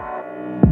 Bye.